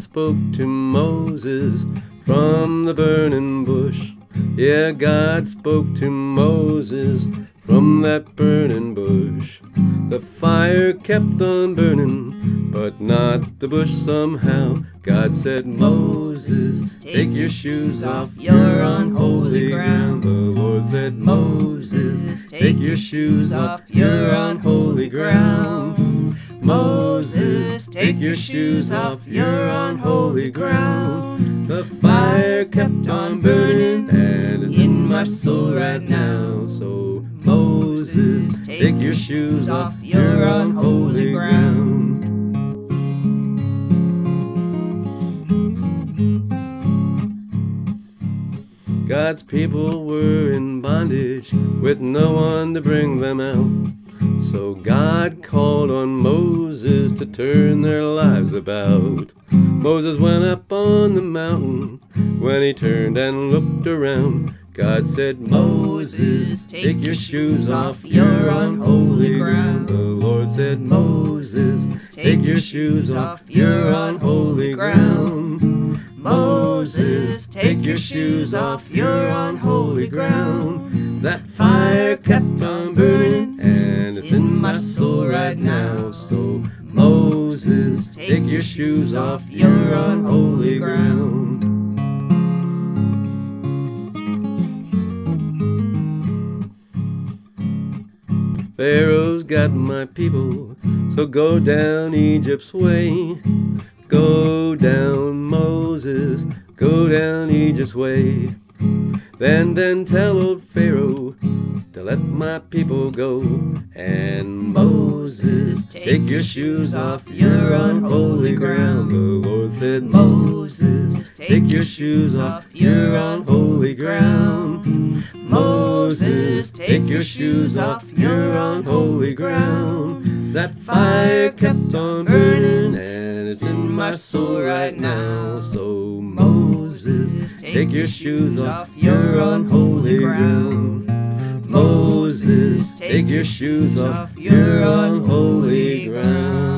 spoke to Moses from the burning bush. Yeah, God spoke to Moses from that burning bush. The fire kept on burning, but not the bush somehow. God said, Moses, take your shoes off, you're on holy ground. The Lord said, Moses, take your shoes off, you're on holy ground. Moses, take your shoes off, you're on holy ground. The fire kept on burning, and it's in my soul right now. So, Moses, take your shoes off, you're on holy ground. God's people were in bondage with no one to bring them out. So God called on Moses to turn their lives about. Moses went up on the mountain. When he turned and looked around, God said, Moses, take your shoes off, you're on holy ground. The Lord said, Moses, take your shoes off, you're on holy ground. Moses, take your shoes off, you're on holy ground. That fire kept on burning, and it's in my soul right now. So, Moses, take your shoes off, you're on holy ground. Pharaoh's got my people, so go down Egypt's way. Go down, Moses, go down Egypt's way. Then, then tell old Pharaoh to let my people go. And Moses, take your shoes off, you're on holy ground. The Lord said, Moses, take your shoes off, you're on holy ground. Moses, take your shoes off, you're on holy ground. That fire kept on burning, and it's in my soul right now. So, Moses, take your shoes off, you're on holy ground. Moses, take your shoes off, you're on holy ground.